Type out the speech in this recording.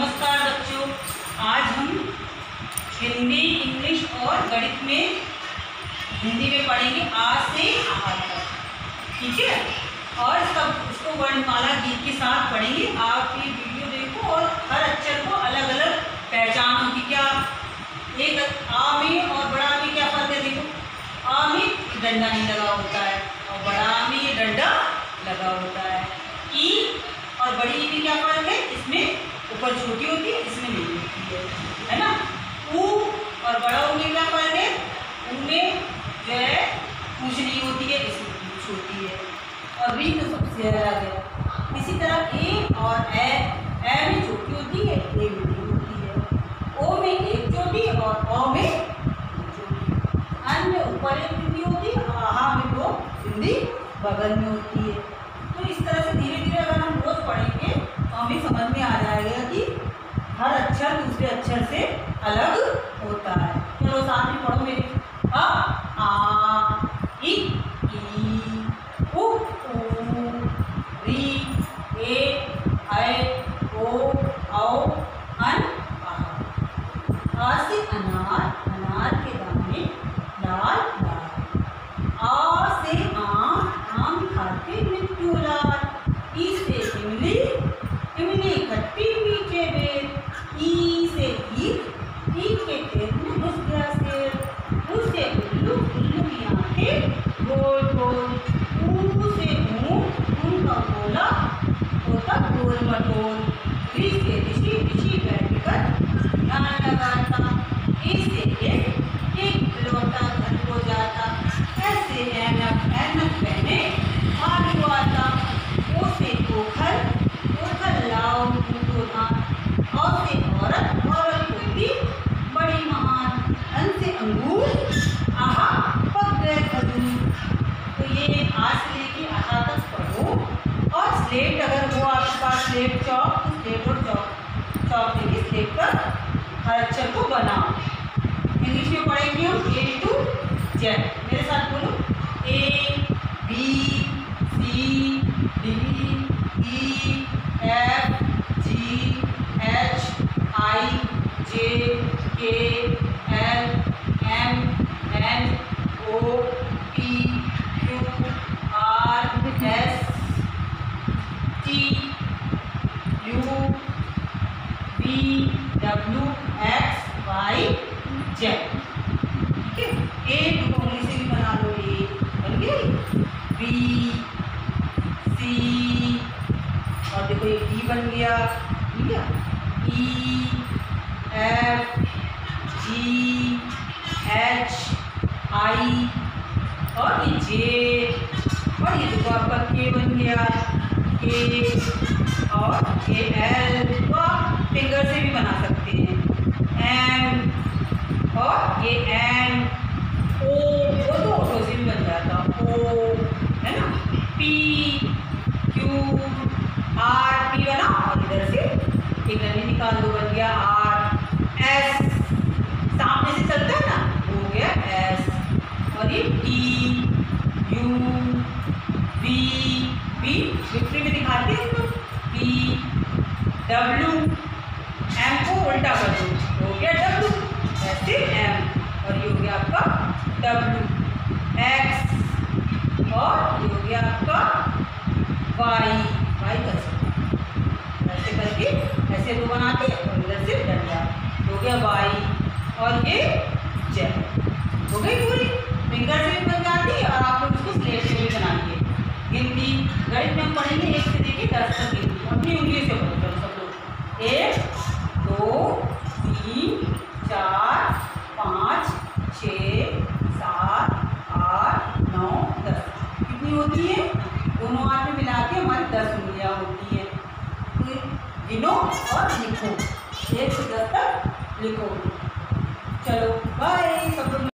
नमस्कार बच्चों। आज हम हिंदी, इंग्लिश और गणित में हिंदी में पढ़ेंगे आज से आहार तक। ठीक है? और सब उसको वर्णमाला गीत के साथ पढ़ेंगे। आप ये वीडियो देखो और हर अक्षर को अलग अलग पहचान कि क्या एक आ में और बड़ा में क्या फ़र्क है देखो? आ में डंडा नहीं लगा होता है और बड़ा में डंडा लगा होता है। ई और बड़ी ई में क्या फ़र्क है इसमें ऊपर छोटी होती है, इसमें नहीं होती है। ना? ऊ और बड़ा ऊ में क्या फ़र्क है? ऊ में जो है पूछ नहीं होती है, इसमें पूछ होती है। और री तो सबसे अलग है। इसी तरह ए और ए ए में छोटी होती है, ए में नहीं होती है। ओ में एक छोटी और ओ में दो चोटी अन में ऊपर एक बिंदी होती है, और आहा में दो बिंदी बगल में होती है तो इस तरह से धीरे धीरे अगर हम रोज पढ़ेंगे तो हमें समझ में आ जाएगा कि हर अक्षर दूसरे अक्षर से अलग होता है। चलो साथ में पढ़ो मेरे। आ अनार अनार के दाने लाल लाल आ से आम आम खाते मिट्टू लाल ई से इमली इमली खट्टी मीठे बेर ई से ईख ईख के खेत में घुस गया शेर उससे उल्लू उल्लू की आँखें गोल गोल ऊ से ऊँट ऊँट का गोला होता गोल मटोल ऋषि से ऋषि ऋषि बैठकर ध्यान लगाता इससे एक एक लौटा घर को जाता ऐसे ऐनक ऐनक पहने आलू आता ओसे ओखल ओखल लाओ को धान और से औरत औरत होती बड़ी महान अन से अंगूर आहा पक गए खजूर तो ये आज से लेके आहा तक पढ़ो और स्लेट अगर स्लेट चौक स्लेट और चौक चौक लेके स्लेट पर हर अक्षर को बनाओ। इंग्लिश में पढ़ेंगे हम ए टू जेड मेरे साथ बोलो। A B C D E F G H I J K L M N O P Q R S T U B W X Y Z ठीक है? ए उंगली से भी बना लो ए बन गई बी सी और देखो ये डी बन गया। ठीक है? ई एफ़ जी एच आई और ये जे और ये देखो आपका के बन गया। के और के एल आप फिंगर से भी बना सकते हैं। एम और ये एम ओ वो तो ऑटो से भी बन जाता। ओ है ना? पी क्यू आर पी बना और इधर से फिंगर रनी निकाल दो, बन गया आर एस सामने से चलता है ना? हो गया एस और ये T U V V victory में दिखाते हैं इसको। वी डब्ल्यू एम को उल्टा कर दो। हो गया डब्ल्यू ऐसे एम और ये हो गया आपका डब्ल्यू एक्स और ये हो गया आपका वाई वाई कर सकते ऐसे करके, ऐसे दो बनाते और इधर से डंडा हो। गया वाई और ये जेड हो गई पूरी? फिंगर से भी बन जाती है और आप लोग इसको स्लेट से भी बनाएँगे गिनती, गणित में हम पढ़ेंगे, एक से देखिए, दस तक गिनती। अपनी उंगली से पढ़ो चलो सब लोग। एक दो, तीन, चार, पाँच, छः, सात, आठ, नौ, दस। कितनी होती है? दोनों हाथ में मिला के हमारी दस उंगलियाँ होती है। फिर गिनो और लिखो। एक से दस तक लिखो। चलो बाय सब